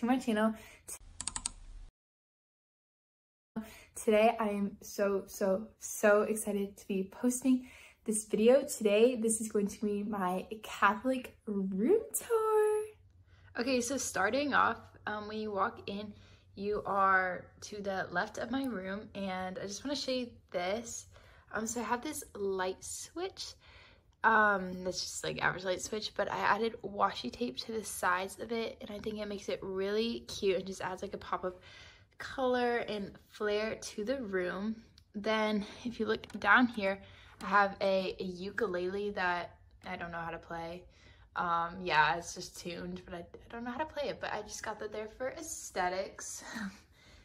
to my channel. Today I am so, so, so excited to be posting this video. Today, this is going to be my Catholic room tour. Okay, so starting off, um, when you walk in, you are to the left of my room and I just want to show you this. Um, so I have this light switch um that's just like average light switch but i added washi tape to the sides of it and i think it makes it really cute and just adds like a pop of color and flair to the room. Then if you look down here i have a, a ukulele that i don't know how to play. Um yeah it's just tuned but I, I don't know how to play it but i just got that there for aesthetics.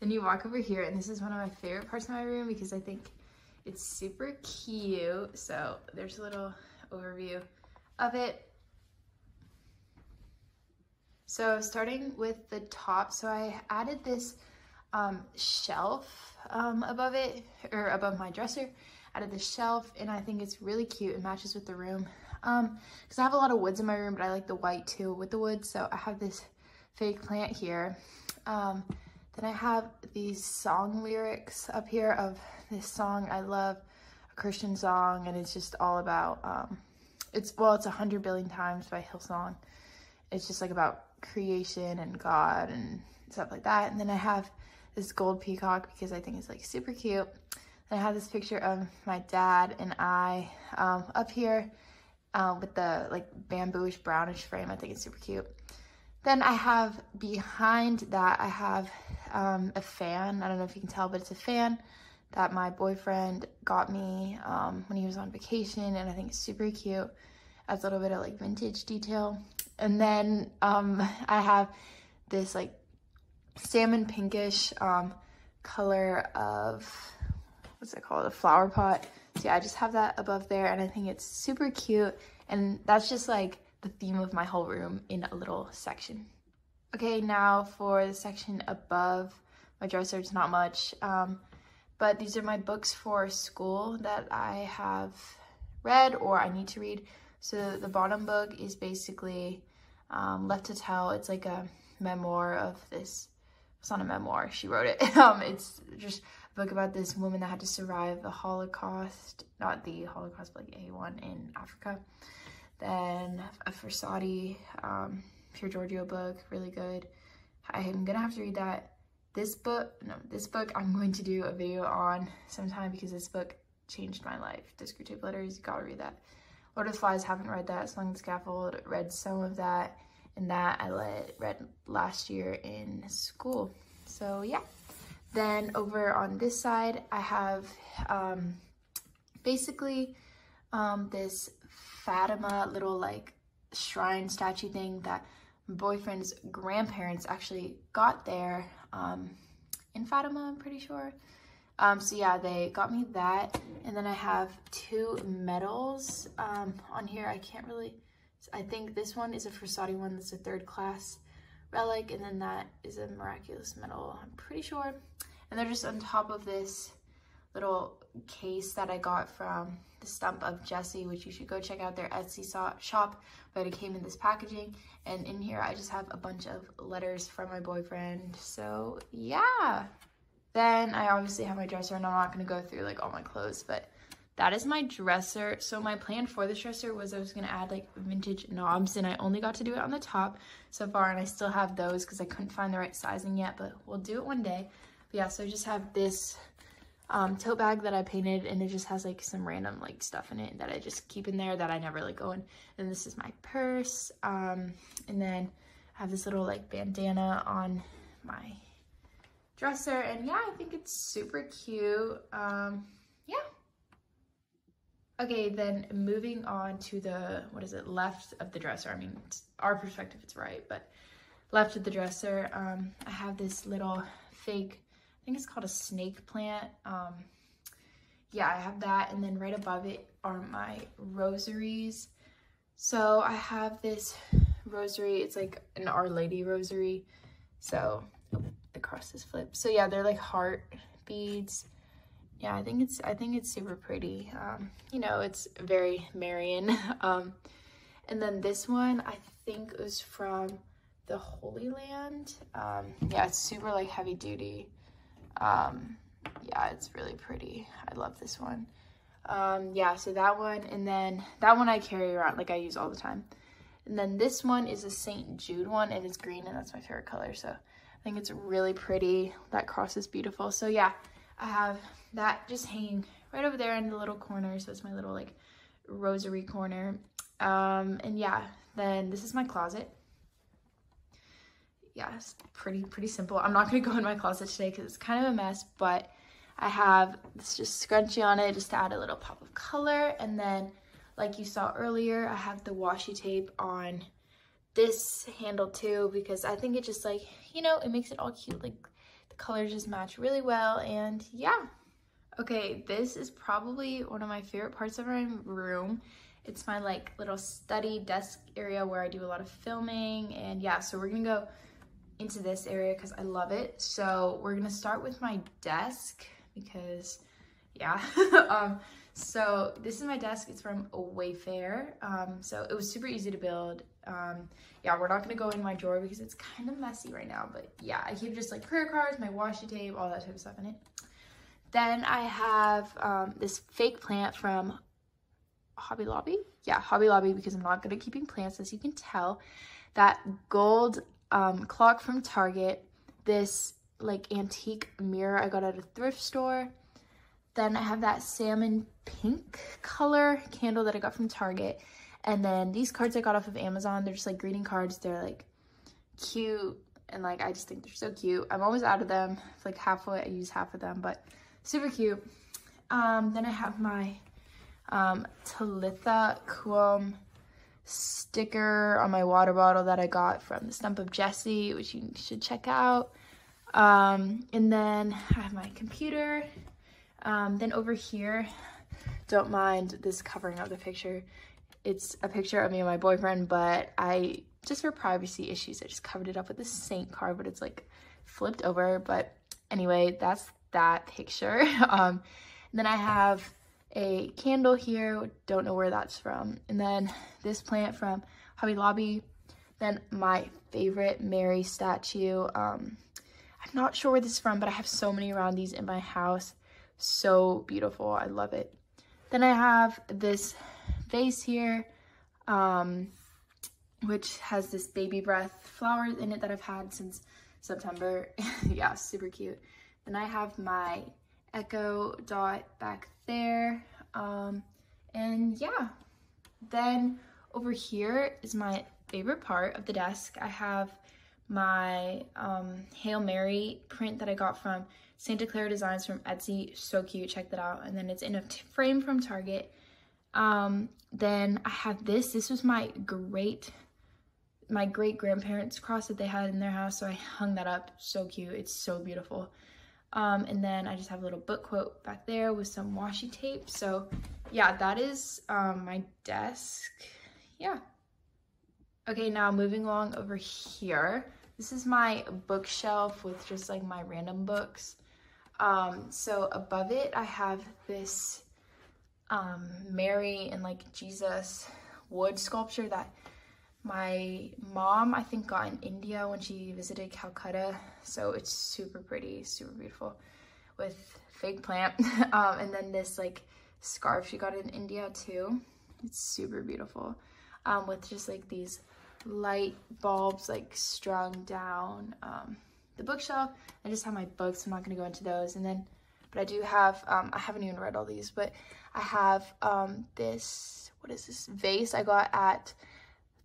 Then you walk over here and this is one of my favorite parts of my room because i think it's super cute. So there's a little overview of it. So starting with the top, so I added this um, shelf um, above it, or above my dresser, added the shelf, and I think it's really cute. It matches with the room. Um, because I have a lot of woods in my room, but I like the white too with the woods. So I have this fake plant here. Um, then I have these song lyrics up here of this song I love Christian song and it's just all about, um, it's, well, it's a hundred billion times by Hillsong. It's just like about creation and God and stuff like that. And then I have this gold peacock because I think it's like super cute. And I have this picture of my dad and I um, up here uh, with the like bambooish brownish frame. I think it's super cute. Then I have behind that, I have um, a fan. I don't know if you can tell, but it's a fan that my boyfriend got me um, when he was on vacation and I think it's super cute. Adds a little bit of like vintage detail. And then um, I have this like salmon pinkish um, color of, what's it called, a flower pot. So yeah, I just have that above there and I think it's super cute. And that's just like the theme of my whole room in a little section. Okay, now for the section above my dresser, it's not much. Um, but these are my books for school that I have read or I need to read. So the bottom book is basically um, Left to Tell. It's like a memoir of this, it's not a memoir, she wrote it. um, it's just a book about this woman that had to survive the Holocaust, not the Holocaust, but like Rwanda in Africa. Then a Frassati, um, Pier Giorgio book, really good. I'm gonna have to read that this book, no, this book I'm going to do a video on sometime because this book changed my life. The Screwtape Letters, you gotta read that. Lord of the Flies, haven't read that. Song at the Scaffold, read some of that. And that I let, read last year in school. So yeah. Then over on this side, I have um, basically um, this Fatima little like shrine statue thing that my boyfriend's grandparents actually got there um, in Fatima, I'm pretty sure. Um, so yeah, they got me that. And then I have two medals um, on here. I can't really, I think this one is a Frassati one. That's a third class relic. And then that is a miraculous medal, I'm pretty sure. And they're just on top of this little case that I got from the Stump of Jesse, which you should go check out their Etsy shop, but it came in this packaging. And in here, I just have a bunch of letters from my boyfriend. So yeah. Then I obviously have my dresser and I'm not gonna go through like all my clothes, but that is my dresser. So my plan for this dresser was I was gonna add like vintage knobs and I only got to do it on the top so far and I still have those because I couldn't find the right sizing yet, but we'll do it one day. But yeah, so I just have this um, tote bag that I painted and it just has like some random like stuff in it that I just keep in there that I never like go in. And this is my purse. Um, and then I have this little like bandana on my dresser and yeah, I think it's super cute. Um, yeah. Okay, then moving on to the, what is it, left of the dresser. I mean, our perspective, it's right, but left of the dresser, um, I have this little fake think it's called a snake plant. Um, yeah, I have that. And then right above it are my rosaries. So I have this rosary. It's like an Our Lady rosary. So the cross is flipped. So yeah, they're like heart beads. Yeah, I think it's I think it's super pretty. Um, you know, it's very Marian. um, and then this one I think was from the Holy Land. Um, yeah, it's super like heavy duty. Um, yeah, it's really pretty. I love this one. Um, yeah, so that one, and then that one I carry around, like I use all the time. And then this one is a St. Jude one, and it's green, and that's my favorite color, so I think it's really pretty. That cross is beautiful. So yeah, I have that just hanging right over there in the little corner, so it's my little like rosary corner. Um, and yeah, then this is my closet. Yeah, it's pretty, pretty simple. I'm not gonna go in my closet today because it's kind of a mess, but I have this just scrunchie on it just to add a little pop of color. And then like you saw earlier, I have the washi tape on this handle too because I think it just like, you know, it makes it all cute. Like the colors just match really well and yeah. Okay, this is probably one of my favorite parts of my room. It's my like little study desk area where I do a lot of filming and yeah, so we're gonna go into this area because I love it. So we're gonna start with my desk because yeah. um, so this is my desk. It's from Wayfair. Um, so it was super easy to build. Um, yeah, we're not gonna go in my drawer because it's kind of messy right now. But yeah, I keep just like prayer cards, my washi tape, all that type of stuff in it. Then I have um, this fake plant from Hobby Lobby. Yeah, Hobby Lobby because I'm not good at keeping plants as you can tell. That gold um, clock from Target. This like antique mirror I got at a thrift store. Then I have that salmon pink color candle that I got from Target. And then these cards I got off of Amazon. They're just like greeting cards. They're like cute. And like, I just think they're so cute. I'm always out of them. It's like halfway, I use half of them, but super cute. Um, then I have my um, Talitha Koum sticker on my water bottle that I got from the Stump of Jesse, which you should check out. Um, and then I have my computer. Um, then over here, don't mind this covering up the picture. It's a picture of me and my boyfriend, but I, just for privacy issues, I just covered it up with a saint card, but it's like flipped over. But anyway, that's that picture. Um, then I have a candle here. Don't know where that's from. And then this plant from Hobby Lobby. Then my favorite Mary statue. Um, I'm not sure where this is from, but I have so many around these in my house. So beautiful. I love it. Then I have this vase here, um, which has this baby breath flowers in it that I've had since September. yeah, super cute. Then I have my Echo dot back there. Um, and yeah, then over here is my favorite part of the desk. I have my um, Hail Mary print that I got from Santa Clara Designs from Etsy. So cute, check that out. And then it's in a frame from Target. Um, then I have this. This was my great, my great grandparents' cross that they had in their house. So I hung that up. So cute. It's so beautiful. Um, and then I just have a little book quote back there with some washi tape. So yeah, that is um, my desk. Yeah. Okay, now moving along over here. This is my bookshelf with just like my random books. Um, so above it, I have this um, Mary and like Jesus wood sculpture that my mom, I think, got in India when she visited Calcutta. So it's super pretty, super beautiful with fake plant. um, and then this like scarf she got in India too. It's super beautiful um, with just like these light bulbs like strung down um, the bookshelf. I just have my books. I'm not going to go into those. And then, but I do have, um, I haven't even read all these, but I have um, this, what is this, vase I got at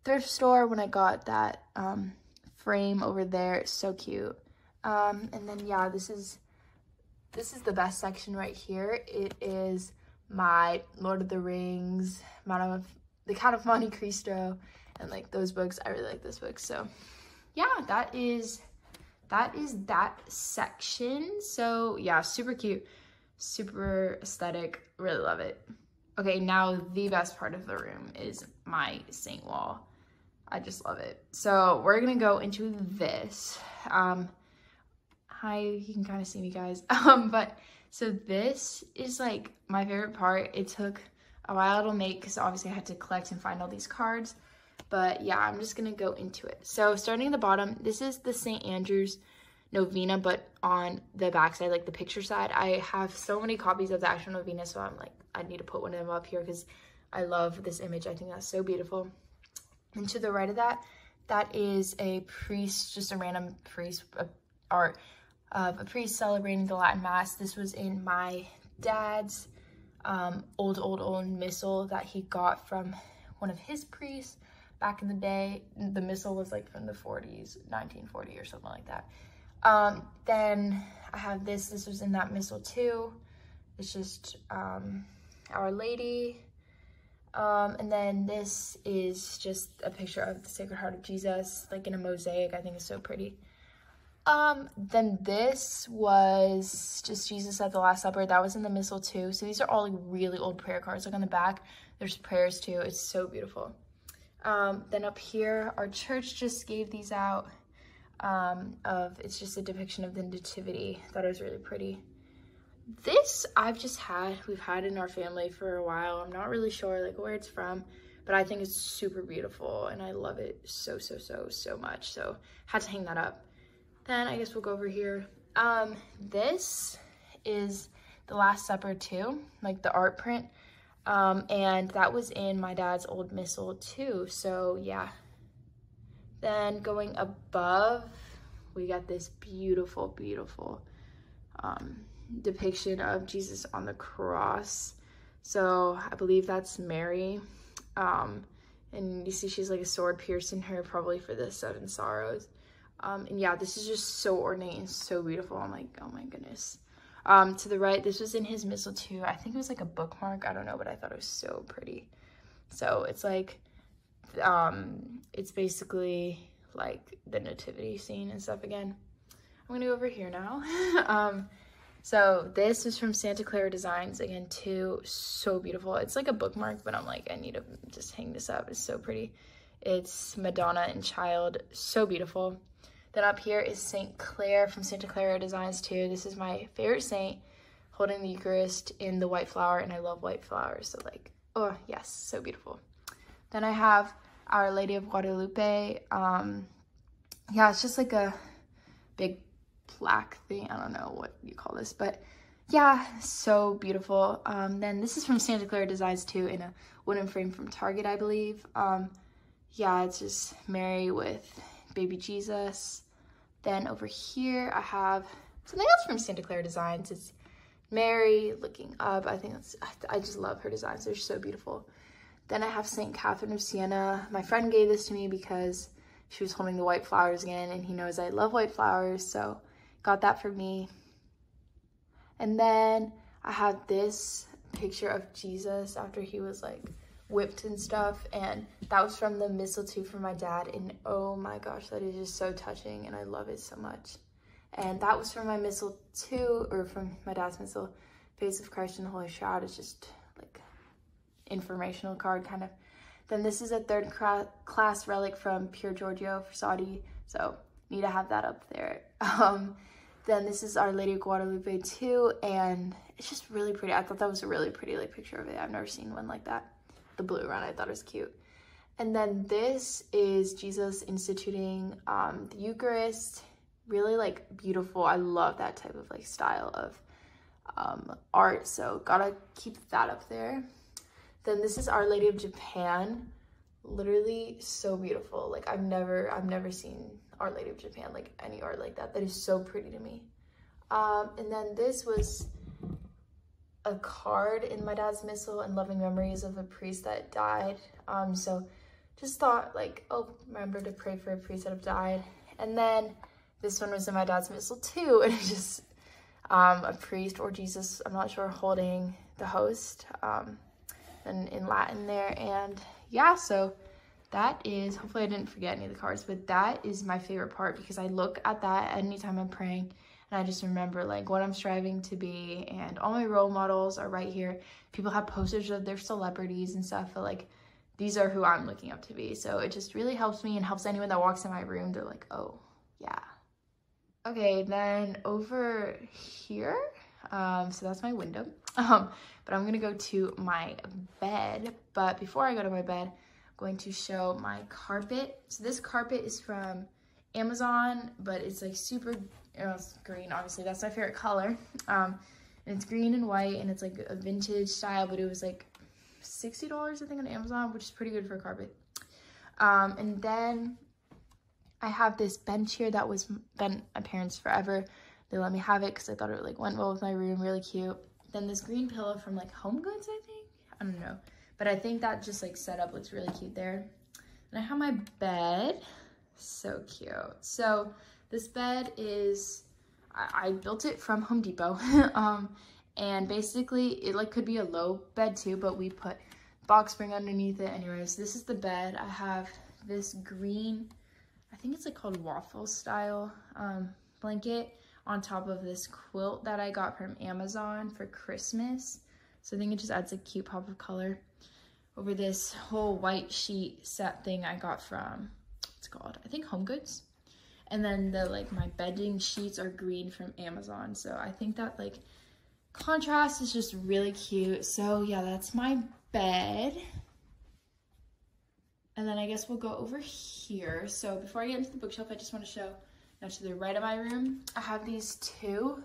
thrift store when I got that um, frame over there. It's so cute. Um, and then, yeah, this is, this is the best section right here. It is my Lord of the Rings, Mount of, the Count of Monte Cristo, and like those books. I really like this book. So yeah, that is that is that section. So yeah, super cute, super aesthetic. Really love it. Okay, now the best part of the room is my saint wall. I just love it. So we're gonna go into this. Um, hi, you can kind of see me guys. Um, but so this is like my favorite part. It took a while to make because obviously I had to collect and find all these cards. But yeah, I'm just gonna go into it. So starting at the bottom, this is the St. Andrew's novena, but on the back side, like the picture side, I have so many copies of the actual novena, so I'm like, I need to put one of them up here because I love this image. I think that's so beautiful. And to the right of that, that is a priest, just a random priest uh, art of a priest celebrating the Latin Mass. This was in my dad's um, old, old, old missal that he got from one of his priests back in the day. The missal was like from the 40s, 1940 or something like that. Um, then I have this. This was in that missal too. It's just um, Our Lady. Um, and then this is just a picture of the Sacred Heart of Jesus, like in a mosaic. I think it's so pretty. Um, then this was just Jesus at the Last Supper. That was in the Missal too. So these are all like really old prayer cards. Like on the back, there's prayers too. It's so beautiful. Um, then up here, our church just gave these out. Um, of it's just a depiction of the Nativity. Thought it was really pretty. This I've just had, we've had in our family for a while. I'm not really sure like where it's from, but I think it's super beautiful and I love it so, so, so, so much. So had to hang that up. Then I guess we'll go over here. Um, this is the Last Supper too, like the art print. Um, and that was in my dad's old missal too. So yeah. Then going above, we got this beautiful, beautiful um, depiction of Jesus on the cross. So I believe that's Mary. Um, and you see she's like a sword piercing her probably for the seven sorrows. Um, and yeah, this is just so ornate and so beautiful. I'm like, oh my goodness. Um, to the right, this was in his missal too. I think it was like a bookmark. I don't know, but I thought it was so pretty. So it's like, um, it's basically like the nativity scene and stuff again. I'm gonna go over here now. um, so this is from Santa Clara Designs again too. So beautiful. It's like a bookmark, but I'm like, I need to just hang this up. It's so pretty. It's Madonna and Child. So beautiful. Then up here is St. Clare from Santa Clara Designs too. This is my favorite saint holding the Eucharist in the white flower and I love white flowers. So like, oh yes, so beautiful. Then I have Our Lady of Guadalupe. Um, yeah, it's just like a big plaque thing. I don't know what you call this, but yeah, so beautiful. Um, then this is from Santa Clara Designs too in a wooden frame from Target, I believe. Um, yeah, it's just Mary with baby Jesus. Then over here, I have something else from Santa Clara Designs. It's Mary looking up. I think that's, I just love her designs. They're so beautiful. Then I have St. Catherine of Siena. My friend gave this to me because she was holding the white flowers again and he knows I love white flowers. So got that for me. And then I have this picture of Jesus after he was like whipped and stuff and that was from the mistletoe from my dad and oh my gosh that is just so touching and I love it so much. And that was from my mistletoe or from my dad's missal face of Christ and the Holy Shroud. It's just like informational card kind of. Then this is a third class relic from Pier Giorgio Frassati so need to have that up there. Um then this is Our Lady of Guadalupe too and it's just really pretty I thought that was a really pretty like picture of it I've never seen one like that the blue one. I thought it was cute. And then this is Jesus instituting um, the Eucharist. Really like beautiful. I love that type of like style of um, art. So gotta keep that up there. Then this is Our Lady of Japan. Literally so beautiful. Like I've never, I've never seen Our Lady of Japan, like any art like that. That is so pretty to me. Um, and then this was a card in my dad's missal and loving memories of a priest that died. Um, so just thought like, oh, remember to pray for a priest that have died. And then this one was in my dad's missal too. And it's just um, a priest or Jesus, I'm not sure, holding the host um, and in Latin there. And yeah, so that is, hopefully I didn't forget any of the cards, but that is my favorite part because I look at that anytime I'm praying and I just remember like what I'm striving to be and all my role models are right here. People have posters of their celebrities and stuff, but like these are who I'm looking up to be. So it just really helps me and helps anyone that walks in my room. They're like, oh, yeah. Okay, then over here, um, so that's my window. Um, but I'm gonna go to my bed. But before I go to my bed, I'm going to show my carpet. So this carpet is from Amazon, but it's like super it's green, obviously. That's my favorite color. Um, and it's green and white, and it's like a vintage style, but it was like $60, I think, on Amazon, which is pretty good for a carpet. Um, and then I have this bench here that was been my parents forever. They let me have it because I thought it like went well with my room, really cute. Then this green pillow from like Home Goods, I think. I don't know. But I think that just like setup looks really cute there. And I have my bed. So cute. So this bed is, I, I built it from Home Depot. um, and basically it like could be a low bed too, but we put box spring underneath it. Anyways, this is the bed. I have this green, I think it's like called waffle style um, blanket on top of this quilt that I got from Amazon for Christmas. So I think it just adds a cute pop of color over this whole white sheet set thing I got from, what's called? I think Home Goods. And then the like my bedding sheets are green from Amazon. So I think that like contrast is just really cute. So yeah, that's my bed. And then I guess we'll go over here. So before I get into the bookshelf, I just want to show, now to the right of my room, I have these two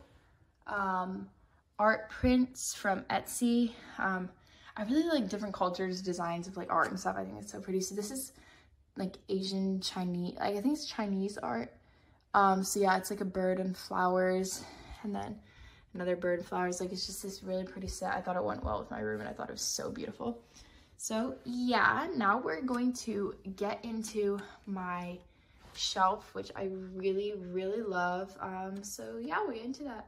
um, art prints from Etsy. Um, I really like different cultures, designs of like art and stuff. I think it's so pretty. So this is like Asian Chinese, like I think it's Chinese art. Um, so yeah, it's like a bird and flowers and then another bird and flowers. Like it's just this really pretty set. I thought it went well with my room and I thought it was so beautiful. So yeah, now we're going to get into my shelf, which I really, really love. Um, so yeah, we're into that.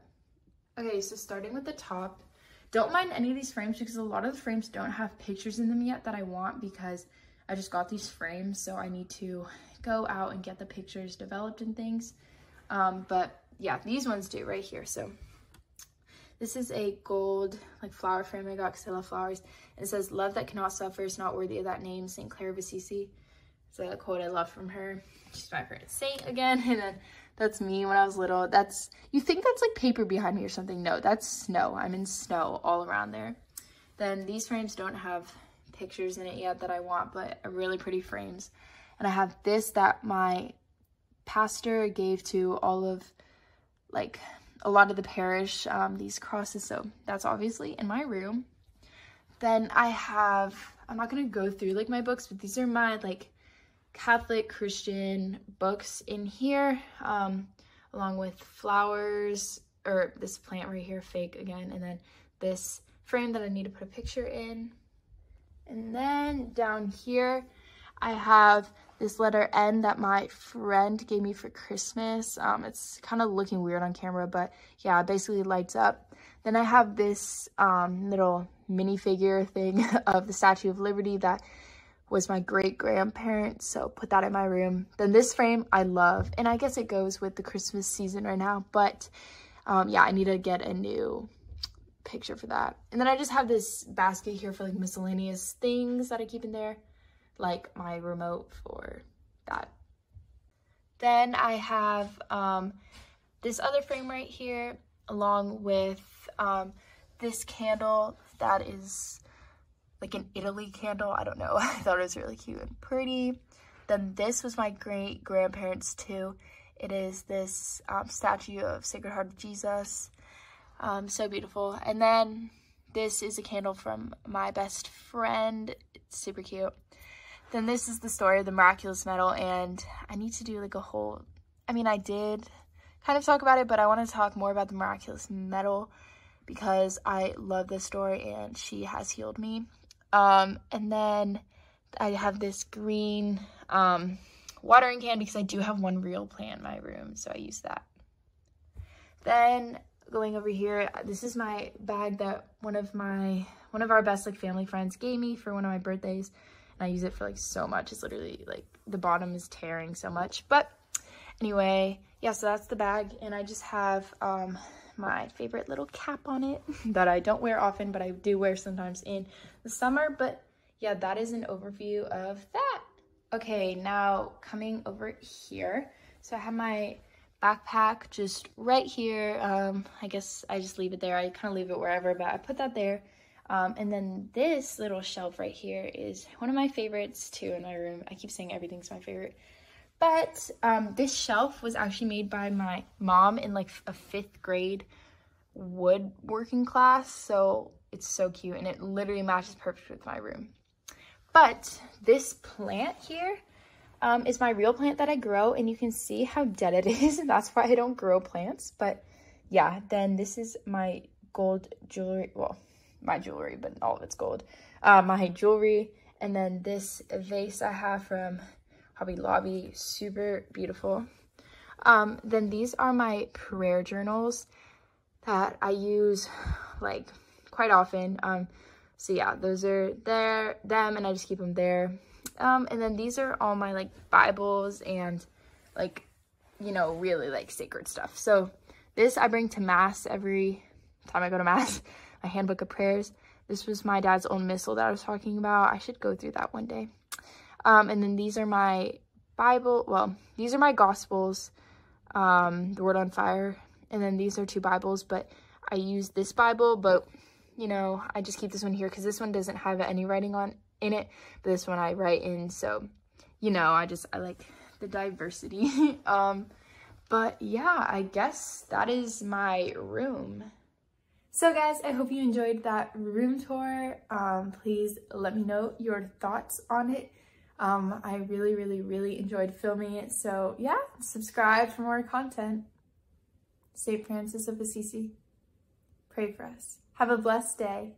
Okay, so starting with the top, don't mind any of these frames because a lot of the frames don't have pictures in them yet that I want because I just got these frames, so I need to go out and get the pictures developed and things. Um, but yeah, these ones do right here. So this is a gold like flower frame I got because I love flowers. It says, love that cannot suffer is not worthy of that name, St. Clare of Assisi. It's a quote I love from her. She's my favorite saint again. And then that's me when I was little. That's, you think that's like paper behind me or something. No, that's snow. I'm in snow all around there. Then these frames don't have pictures in it yet that I want, but really pretty frames. And I have this that my pastor gave to all of like a lot of the parish, um, these crosses. So that's obviously in my room. Then I have, I'm not going to go through like my books, but these are my like Catholic Christian books in here, um, along with flowers, or this plant right here, fake again, and then this frame that I need to put a picture in. And then down here, I have this letter N that my friend gave me for Christmas. Um, it's kind of looking weird on camera, but yeah, basically lights up. Then I have this um, little minifigure thing of the Statue of Liberty that was my great grandparents, so put that in my room. Then this frame I love, and I guess it goes with the Christmas season right now, but um, yeah, I need to get a new picture for that. And then I just have this basket here for like miscellaneous things that I keep in there like my remote for that. Then I have um, this other frame right here along with um, this candle that is like an Italy candle. I don't know. I thought it was really cute and pretty. Then this was my great grandparents too. It is this um, statue of Sacred Heart of Jesus. Um, so beautiful. And then this is a candle from my best friend. It's super cute. Then this is the story of the miraculous medal and I need to do like a whole, I mean I did kind of talk about it, but I want to talk more about the miraculous medal because I love this story and she has healed me. Um, and then I have this green um, watering can because I do have one real plant in my room, so I use that. Then going over here, this is my bag that one of my, one of our best like family friends gave me for one of my birthdays. And I use it for like so much. It's literally like the bottom is tearing so much. But anyway, yeah, so that's the bag. And I just have um, my favorite little cap on it that I don't wear often, but I do wear sometimes in the summer. But yeah, that is an overview of that. Okay, now coming over here. So I have my backpack just right here. Um, I guess I just leave it there. I kind of leave it wherever, but I put that there. Um, and then this little shelf right here is one of my favorites too in my room. I keep saying everything's my favorite. But um, this shelf was actually made by my mom in like a fifth grade woodworking class. So it's so cute and it literally matches perfect with my room. But this plant here um, is my real plant that I grow and you can see how dead it is. And that's why I don't grow plants. But yeah, then this is my gold jewelry. Well, my jewelry, but all of it's gold. Uh, my jewelry. And then this vase I have from Hobby Lobby. Super beautiful. Um, then these are my prayer journals that I use like quite often. Um, so yeah, those are there, them, and I just keep them there. Um, and then these are all my like Bibles and like, you know, really like sacred stuff. So this I bring to mass every time I go to mass, my handbook of prayers. This was my dad's old missal that I was talking about. I should go through that one day. Um, and then these are my Bible, well, these are my Gospels, um, the Word on Fire, and then these are two Bibles, but I use this Bible, but, you know, I just keep this one here because this one doesn't have any writing on in it, but this one I write in, so, you know, I just, I like the diversity. um, but yeah, I guess that is my room. So guys, I hope you enjoyed that room tour. Um, please let me know your thoughts on it. Um, I really, really, really enjoyed filming it. So yeah, subscribe for more content. St. Francis of Assisi, pray for us. Have a blessed day.